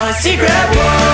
A secret world.